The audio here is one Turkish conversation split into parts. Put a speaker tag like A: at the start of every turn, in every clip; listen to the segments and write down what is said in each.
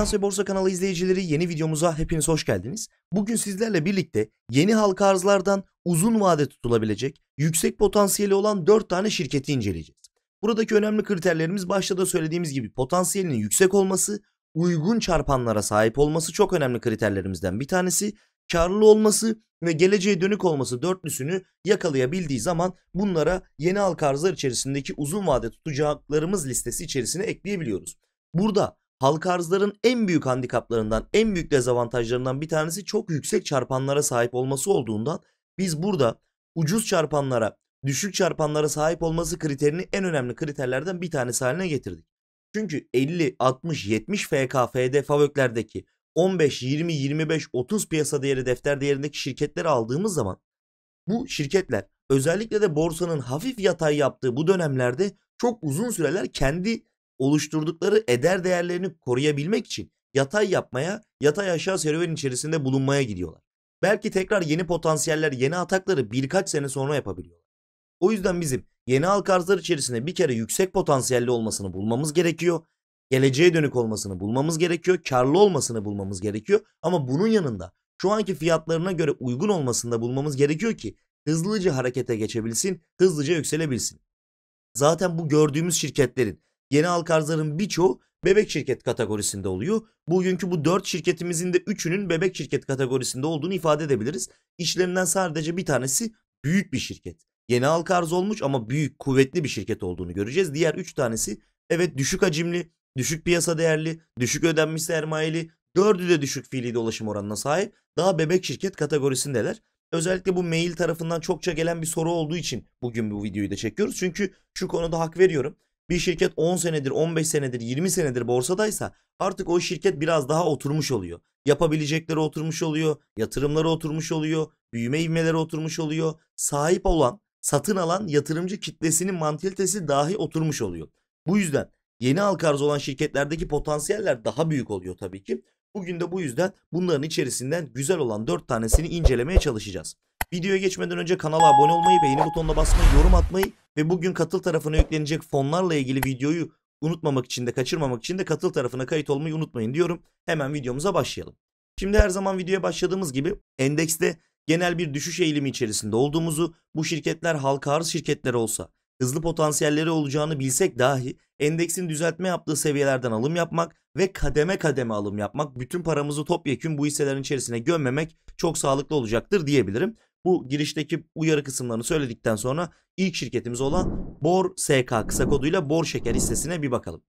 A: Finans ve Borsa kanalı izleyicileri yeni videomuza hepiniz hoş geldiniz. Bugün sizlerle birlikte yeni halka arzlardan uzun vade tutulabilecek, yüksek potansiyeli olan 4 tane şirketi inceleyeceğiz. Buradaki önemli kriterlerimiz başta da söylediğimiz gibi potansiyelinin yüksek olması, uygun çarpanlara sahip olması çok önemli kriterlerimizden bir tanesi. Karlı olması ve geleceğe dönük olması dörtlüsünü yakalayabildiği zaman bunlara yeni halka arzlar içerisindeki uzun vade tutacaklarımız listesi içerisine ekleyebiliyoruz. Burada halka arzların en büyük handikaplarından, en büyük dezavantajlarından bir tanesi çok yüksek çarpanlara sahip olması olduğundan biz burada ucuz çarpanlara, düşük çarpanlara sahip olması kriterini en önemli kriterlerden bir tanesi haline getirdik. Çünkü 50, 60, 70 FK, FD, FAVÖK'lerdeki 15, 20, 25, 30 piyasa değeri defter değerindeki şirketleri aldığımız zaman bu şirketler özellikle de borsanın hafif yatay yaptığı bu dönemlerde çok uzun süreler kendi oluşturdukları eder değerlerini koruyabilmek için yatay yapmaya, yatay aşağı serüven içerisinde bulunmaya gidiyorlar. Belki tekrar yeni potansiyeller, yeni atakları birkaç sene sonra yapabiliyorlar. O yüzden bizim yeni halka arzlar içerisinde bir kere yüksek potansiyelli olmasını bulmamız gerekiyor. Geleceğe dönük olmasını bulmamız gerekiyor. Karlı olmasını bulmamız gerekiyor. Ama bunun yanında şu anki fiyatlarına göre uygun olmasını da bulmamız gerekiyor ki hızlıca harekete geçebilsin, hızlıca yükselebilsin. Zaten bu gördüğümüz şirketlerin Yeni halka arzların birçoğu bebek şirket kategorisinde oluyor. Bugünkü bu 4 şirketimizin de 3'ünün bebek şirket kategorisinde olduğunu ifade edebiliriz. İşlerinden sadece bir tanesi büyük bir şirket. Yeni halka arz olmuş ama büyük, kuvvetli bir şirket olduğunu göreceğiz. Diğer 3 tanesi evet düşük hacimli, düşük piyasa değerli, düşük ödenmiş sermayeli, dördü de düşük fiili dolaşım oranına sahip. Daha bebek şirket kategorisindeler. Özellikle bu mail tarafından çokça gelen bir soru olduğu için bugün bu videoyu da çekiyoruz. Çünkü şu konuda hak veriyorum bir şirket 10 senedir, 15 senedir, 20 senedir borsadaysa artık o şirket biraz daha oturmuş oluyor. Yapabilecekleri oturmuş oluyor, yatırımları oturmuş oluyor, büyüme ivmeleri oturmuş oluyor. Sahip olan, satın alan yatırımcı kitlesinin mantalitesi dahi oturmuş oluyor. Bu yüzden yeni halka arz olan şirketlerdeki potansiyeller daha büyük oluyor tabii ki. Bugün de bu yüzden bunların içerisinden güzel olan 4 tanesini incelemeye çalışacağız. Videoya geçmeden önce kanala abone olmayı, beğeni butonuna basmayı, yorum atmayı ve bugün katıl tarafına yüklenecek fonlarla ilgili videoyu unutmamak için de kaçırmamak için de katıl tarafına kayıt olmayı unutmayın diyorum. Hemen videomuza başlayalım. Şimdi her zaman videoya başladığımız gibi endekste genel bir düşüş eğilimi içerisinde olduğumuzu, bu şirketler halka arz şirketleri olsa hızlı potansiyelleri olacağını bilsek dahi endeksin düzeltme yaptığı seviyelerden alım yapmak ve kademe kademe alım yapmak, bütün paramızı topyekün bu hisselerin içerisine gömmemek çok sağlıklı olacaktır diyebilirim. Bu girişteki uyarı kısımlarını söyledikten sonra ilk şirketimiz olan Bor SK kısa koduyla Bor Şeker hissesine bir bakalım.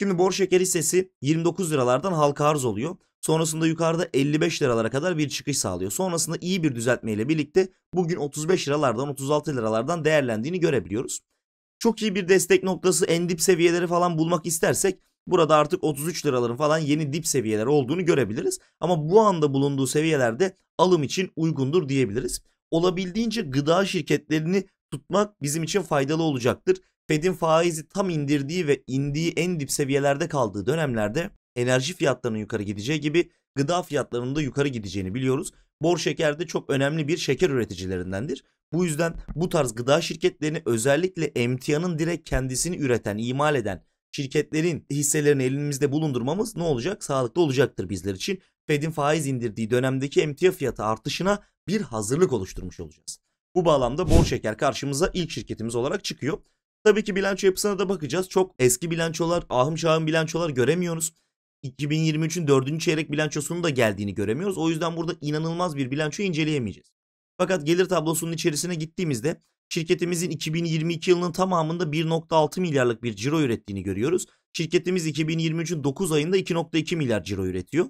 A: Şimdi Bor Şeker hissesi 29 liralardan halka arz oluyor. Sonrasında yukarıda 55 liralara kadar bir çıkış sağlıyor. Sonrasında iyi bir düzeltmeyle birlikte bugün 35 liralardan 36 liralardan değerlendiğini görebiliyoruz. Çok iyi bir destek noktası en dip seviyeleri falan bulmak istersek burada artık 33 liraların falan yeni dip seviyeleri olduğunu görebiliriz. Ama bu anda bulunduğu seviyelerde alım için uygundur diyebiliriz olabildiğince gıda şirketlerini tutmak bizim için faydalı olacaktır. Fed'in faizi tam indirdiği ve indiği en dip seviyelerde kaldığı dönemlerde enerji fiyatlarının yukarı gideceği gibi gıda fiyatlarının da yukarı gideceğini biliyoruz. Bor şeker de çok önemli bir şeker üreticilerindendir. Bu yüzden bu tarz gıda şirketlerini özellikle emtianın direkt kendisini üreten, imal eden şirketlerin hisselerini elimizde bulundurmamız ne olacak? Sağlıklı olacaktır bizler için. Fed'in faiz indirdiği dönemdeki emtia fiyatı artışına bir hazırlık oluşturmuş olacağız. Bu bağlamda Bor Şeker karşımıza ilk şirketimiz olarak çıkıyor. Tabii ki bilanço yapısına da bakacağız. Çok eski bilançolar, ahım şahım bilançolar göremiyoruz. 2023'ün 4. çeyrek bilançosunun da geldiğini göremiyoruz. O yüzden burada inanılmaz bir bilanço inceleyemeyeceğiz. Fakat gelir tablosunun içerisine gittiğimizde şirketimizin 2022 yılının tamamında 1.6 milyarlık bir ciro ürettiğini görüyoruz. Şirketimiz 2023'ün 9 ayında 2.2 milyar ciro üretiyor.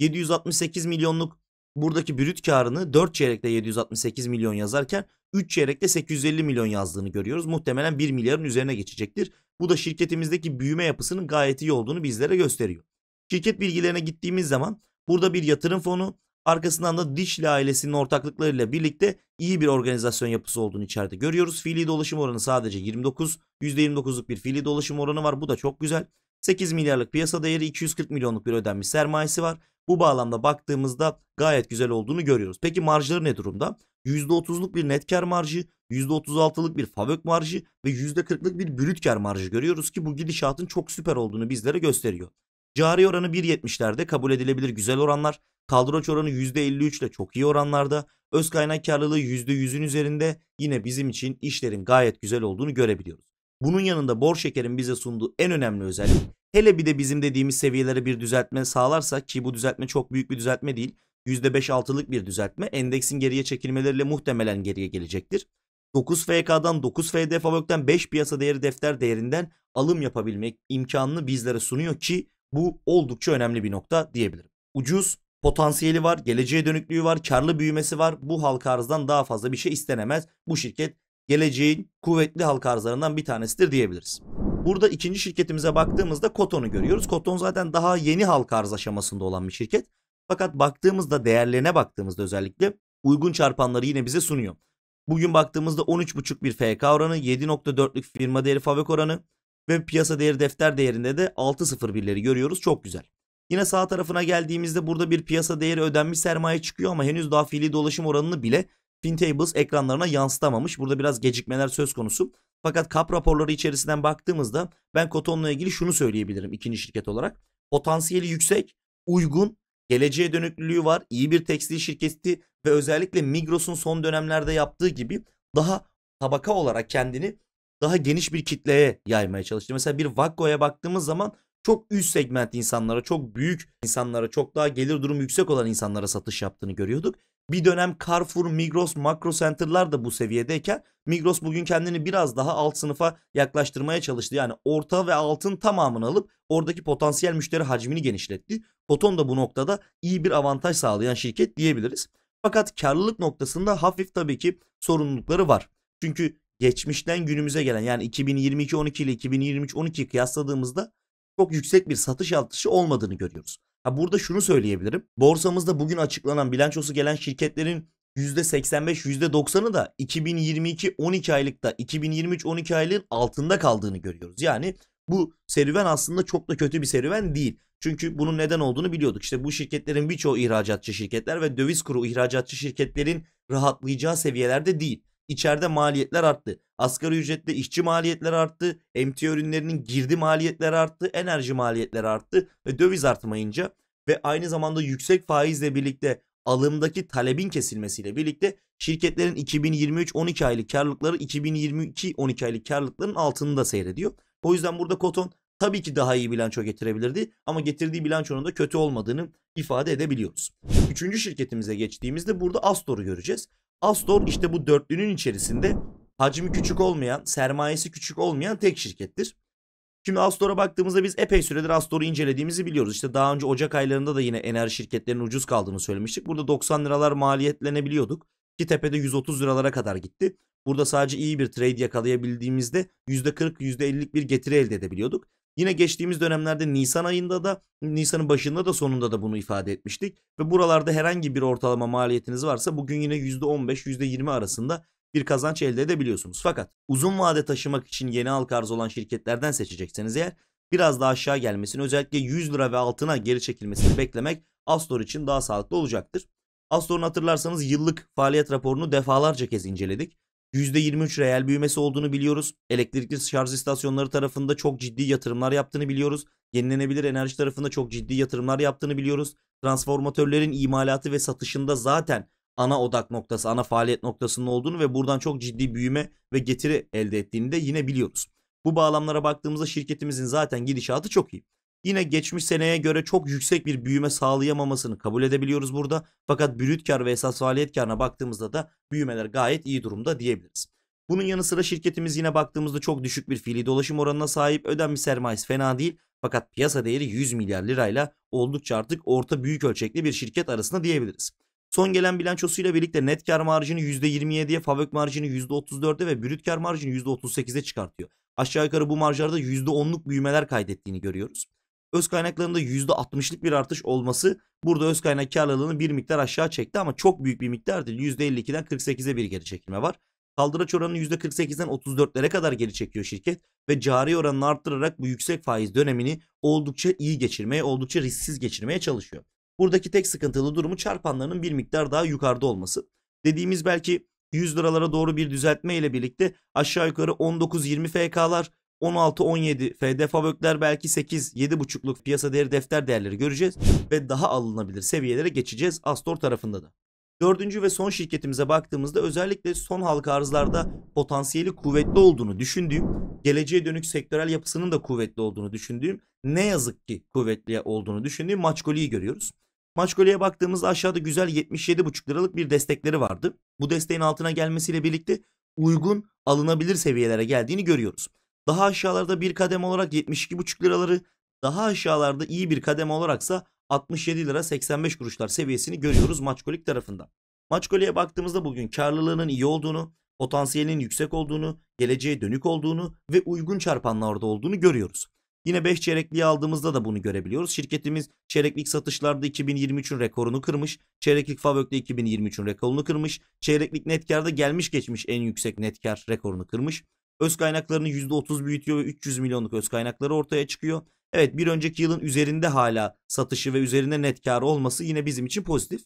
A: 768 milyonluk buradaki brüt karını 4 çeyrekte 768 milyon yazarken 3 çeyrekte 850 milyon yazdığını görüyoruz. Muhtemelen 1 milyarın üzerine geçecektir. Bu da şirketimizdeki büyüme yapısının gayet iyi olduğunu bizlere gösteriyor. Şirket bilgilerine gittiğimiz zaman burada bir yatırım fonu arkasından da Dişli ailesinin ortaklıklarıyla birlikte iyi bir organizasyon yapısı olduğunu içeride görüyoruz. Fiili dolaşım oranı sadece 29, %29'luk bir fiili dolaşım oranı var. Bu da çok güzel. 8 milyarlık piyasa değeri 240 milyonluk bir ödenmiş sermayesi var. Bu bağlamda baktığımızda gayet güzel olduğunu görüyoruz. Peki marjları ne durumda? %30'luk bir net kar marjı, %36'lık bir fabrik marjı ve %40'lık bir brüt kar marjı görüyoruz ki bu gidişatın çok süper olduğunu bizlere gösteriyor. Cari oranı 1.70'lerde kabul edilebilir güzel oranlar. Kaldıraç oranı %53 ile çok iyi oranlarda. Öz kaynak karlılığı %100'ün üzerinde yine bizim için işlerin gayet güzel olduğunu görebiliyoruz. Bunun yanında bor şekerin bize sunduğu en önemli özellik hele bir de bizim dediğimiz seviyelere bir düzeltme sağlarsa ki bu düzeltme çok büyük bir düzeltme değil. %5-6'lık bir düzeltme endeksin geriye çekilmeleriyle muhtemelen geriye gelecektir. 9 FK'dan 9 FD Favök'ten 5 piyasa değeri defter değerinden alım yapabilmek imkanını bizlere sunuyor ki bu oldukça önemli bir nokta diyebilirim. Ucuz, potansiyeli var, geleceğe dönüklüğü var, karlı büyümesi var. Bu halka arzdan daha fazla bir şey istenemez. Bu şirket geleceğin kuvvetli halka arzlarından bir tanesidir diyebiliriz. Burada ikinci şirketimize baktığımızda Koton'u görüyoruz. Koton zaten daha yeni halka arz aşamasında olan bir şirket. Fakat baktığımızda değerlerine baktığımızda özellikle uygun çarpanları yine bize sunuyor. Bugün baktığımızda 13.5 bir FK oranı, 7.4'lük firma değeri fabrik oranı ve piyasa değeri defter değerinde de 6.01'leri görüyoruz. Çok güzel. Yine sağ tarafına geldiğimizde burada bir piyasa değeri ödenmiş sermaye çıkıyor ama henüz daha fiili dolaşım oranını bile FinTables ekranlarına yansıtamamış. Burada biraz gecikmeler söz konusu. Fakat kap raporları içerisinden baktığımızda ben Koton'la ilgili şunu söyleyebilirim ikinci şirket olarak. Potansiyeli yüksek, uygun, geleceğe dönüklülüğü var, iyi bir tekstil şirketi ve özellikle Migros'un son dönemlerde yaptığı gibi daha tabaka olarak kendini daha geniş bir kitleye yaymaya çalıştı. Mesela bir Vakko'ya baktığımız zaman çok üst segment insanlara, çok büyük insanlara, çok daha gelir durumu yüksek olan insanlara satış yaptığını görüyorduk. Bir dönem Carrefour, Migros, Makro Center'lar da bu seviyedeyken Migros bugün kendini biraz daha alt sınıfa yaklaştırmaya çalıştı. Yani orta ve altın tamamını alıp oradaki potansiyel müşteri hacmini genişletti. Koton da bu noktada iyi bir avantaj sağlayan şirket diyebiliriz. Fakat karlılık noktasında hafif tabii ki sorumlulukları var. Çünkü geçmişten günümüze gelen yani 2022-12 ile 2023-12 kıyasladığımızda çok yüksek bir satış artışı olmadığını görüyoruz. Ha burada şunu söyleyebilirim. Borsamızda bugün açıklanan bilançosu gelen şirketlerin %85 %90'ı da 2022 12 aylıkta 2023 12 aylığın altında kaldığını görüyoruz. Yani bu serüven aslında çok da kötü bir serüven değil. Çünkü bunun neden olduğunu biliyorduk. İşte bu şirketlerin birçoğu ihracatçı şirketler ve döviz kuru ihracatçı şirketlerin rahatlayacağı seviyelerde değil. İçeride maliyetler arttı. Asgari ücretle işçi maliyetleri arttı. Emtia ürünlerinin girdi maliyetleri arttı. Enerji maliyetleri arttı. Ve döviz artmayınca ve aynı zamanda yüksek faizle birlikte alımdaki talebin kesilmesiyle birlikte şirketlerin 2023 12 aylık karlılıkları 2022 12 aylık karlılıkların altında seyrediyor. O yüzden burada Koton tabii ki daha iyi bilanço getirebilirdi ama getirdiği bilançonun da kötü olmadığını ifade edebiliyoruz. Üçüncü şirketimize geçtiğimizde burada Astor'u göreceğiz. Astor işte bu dörtlünün içerisinde hacmi küçük olmayan, sermayesi küçük olmayan tek şirkettir. Şimdi Astor'a baktığımızda biz epey süredir Astor'u incelediğimizi biliyoruz. İşte daha önce Ocak aylarında da yine enerji şirketlerinin ucuz kaldığını söylemiştik. Burada 90 liralar maliyetlenebiliyorduk. Ki tepede 130 liralara kadar gitti. Burada sadece iyi bir trade yakalayabildiğimizde %40 %50'lik bir getiri elde edebiliyorduk. Yine geçtiğimiz dönemlerde Nisan ayında da Nisan'ın başında da sonunda da bunu ifade etmiştik. Ve buralarda herhangi bir ortalama maliyetiniz varsa bugün yine %15 %20 arasında bir kazanç elde edebiliyorsunuz. Fakat uzun vade taşımak için yeni halka arz olan şirketlerden seçecekseniz eğer biraz daha aşağı gelmesini özellikle 100 lira ve altına geri çekilmesini beklemek Astor için daha sağlıklı olacaktır. Astor'un hatırlarsanız yıllık faaliyet raporunu defalarca kez inceledik. %23 reel büyümesi olduğunu biliyoruz. Elektrikli şarj istasyonları tarafında çok ciddi yatırımlar yaptığını biliyoruz. Yenilenebilir enerji tarafında çok ciddi yatırımlar yaptığını biliyoruz. Transformatörlerin imalatı ve satışında zaten ana odak noktası, ana faaliyet noktasının olduğunu ve buradan çok ciddi büyüme ve getiri elde ettiğini de yine biliyoruz. Bu bağlamlara baktığımızda şirketimizin zaten gidişatı çok iyi. Yine geçmiş seneye göre çok yüksek bir büyüme sağlayamamasını kabul edebiliyoruz burada. Fakat brüt kar ve esas faaliyet karına baktığımızda da büyümeler gayet iyi durumda diyebiliriz. Bunun yanı sıra şirketimiz yine baktığımızda çok düşük bir fiili dolaşım oranına sahip. Ödenmiş sermayesi fena değil. Fakat piyasa değeri 100 milyar lirayla oldukça artık orta büyük ölçekli bir şirket arasında diyebiliriz. Son gelen bilançosuyla birlikte net kar marjını %27'ye, fabrik marjını %34'e ve brüt kar marjını %38'e çıkartıyor. Aşağı yukarı bu marjlarda %10'luk büyümeler kaydettiğini görüyoruz. Öz kaynaklarında %60'lık bir artış olması burada öz kaynak karlılığını bir miktar aşağı çekti ama çok büyük bir miktar değil. %52'den 48'e bir geri çekilme var. Kaldıraç oranını %48'den 34'lere kadar geri çekiyor şirket ve cari oranını arttırarak bu yüksek faiz dönemini oldukça iyi geçirmeye, oldukça risksiz geçirmeye çalışıyor. Buradaki tek sıkıntılı durumu çarpanlarının bir miktar daha yukarıda olması. Dediğimiz belki 100 liralara doğru bir düzeltme ile birlikte aşağı yukarı 19-20 FK'lar 16-17 FD Fabökler belki 8 7.5'luk piyasa değeri defter değerleri göreceğiz ve daha alınabilir seviyelere geçeceğiz Astor tarafında da. Dördüncü ve son şirketimize baktığımızda özellikle son halka arzlarda potansiyeli kuvvetli olduğunu düşündüğüm, geleceğe dönük sektörel yapısının da kuvvetli olduğunu düşündüğüm, ne yazık ki kuvvetli olduğunu düşündüğüm Maçkoli'yi görüyoruz. Maçkoli'ye baktığımızda aşağıda güzel 77,5 liralık bir destekleri vardı. Bu desteğin altına gelmesiyle birlikte uygun alınabilir seviyelere geldiğini görüyoruz. Daha aşağılarda bir kadem olarak 72,5 liraları, daha aşağılarda iyi bir kadem olaraksa 67 lira 85 kuruşlar seviyesini görüyoruz Maçkolik tarafından. Maçkolik'e baktığımızda bugün karlılığının iyi olduğunu, potansiyelinin yüksek olduğunu, geleceğe dönük olduğunu ve uygun çarpanlarda olduğunu görüyoruz. Yine 5 çeyrekliği aldığımızda da bunu görebiliyoruz. Şirketimiz çeyreklik satışlarda 2023'ün rekorunu kırmış. Çeyreklik Favök'te 2023'ün rekorunu kırmış. Çeyreklik net karda gelmiş geçmiş en yüksek net kar rekorunu kırmış. Öz kaynaklarını %30 büyütüyor ve 300 milyonluk öz kaynakları ortaya çıkıyor. Evet bir önceki yılın üzerinde hala satışı ve üzerinde net karı olması yine bizim için pozitif.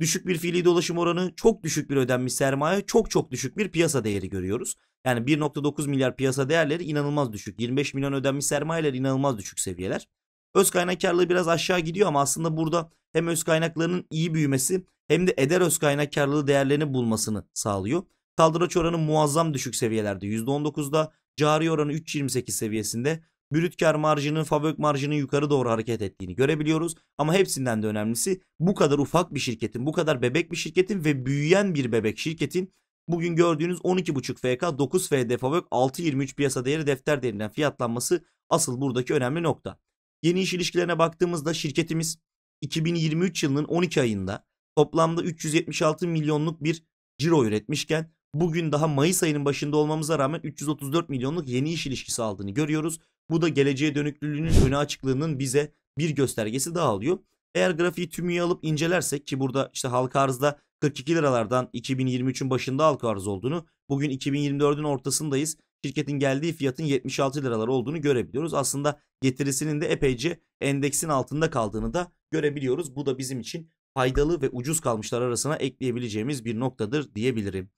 A: Düşük bir fiili dolaşım oranı, çok düşük bir ödenmiş sermaye, çok çok düşük bir piyasa değeri görüyoruz. Yani 1.9 milyar piyasa değerleri inanılmaz düşük. 25 milyon ödenmiş sermayeler inanılmaz düşük seviyeler. Öz kaynak karlılığı biraz aşağı gidiyor ama aslında burada hem öz kaynaklarının iyi büyümesi hem de eder öz kaynak karlılığı değerlerini bulmasını sağlıyor. Kaldıraç oranı muazzam düşük seviyelerde %19'da, cari oranı 3.28 seviyesinde, brüt kar marjının, fabrik marjının yukarı doğru hareket ettiğini görebiliyoruz. Ama hepsinden de önemlisi bu kadar ufak bir şirketin, bu kadar bebek bir şirketin ve büyüyen bir bebek şirketin bugün gördüğünüz 12.5 FK, 9 FD fabrik, 6.23 piyasa değeri defter değerinden fiyatlanması asıl buradaki önemli nokta. Yeni iş ilişkilerine baktığımızda şirketimiz 2023 yılının 12 ayında toplamda 376 milyonluk bir ciro üretmişken bugün daha Mayıs ayının başında olmamıza rağmen 334 milyonluk yeni iş ilişkisi aldığını görüyoruz. Bu da geleceğe dönüklülüğünün öne açıklığının bize bir göstergesi daha alıyor. Eğer grafiği tümüye alıp incelersek ki burada işte halka arzda 42 liralardan 2023'ün başında halka arz olduğunu bugün 2024'ün ortasındayız. Şirketin geldiği fiyatın 76 liralar olduğunu görebiliyoruz. Aslında getirisinin de epeyce endeksin altında kaldığını da görebiliyoruz. Bu da bizim için faydalı ve ucuz kalmışlar arasına ekleyebileceğimiz bir noktadır diyebilirim.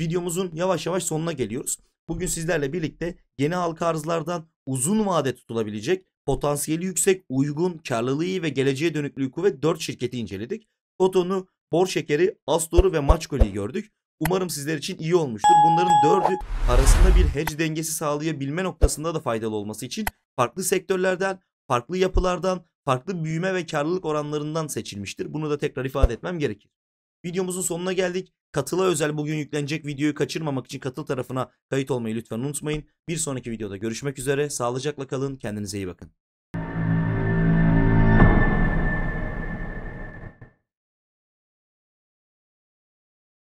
A: Videomuzun yavaş yavaş sonuna geliyoruz. Bugün sizlerle birlikte yeni halka arzlardan uzun vade tutulabilecek, potansiyeli yüksek, uygun, karlılığı ve geleceğe dönüklüğü kuvvet 4 şirketi inceledik. Foton'u, Bor Şekeri, Astor'u ve Maçkoli'yi gördük. Umarım sizler için iyi olmuştur. Bunların dördü arasında bir hedge dengesi sağlayabilme noktasında da faydalı olması için farklı sektörlerden, farklı yapılardan, farklı büyüme ve karlılık oranlarından seçilmiştir. Bunu da tekrar ifade etmem gerekir. Videomuzun sonuna geldik. Katıla özel bugün yüklenecek videoyu kaçırmamak için katıl tarafına kayıt olmayı lütfen unutmayın. Bir sonraki videoda görüşmek üzere. Sağlıcakla kalın. Kendinize iyi bakın.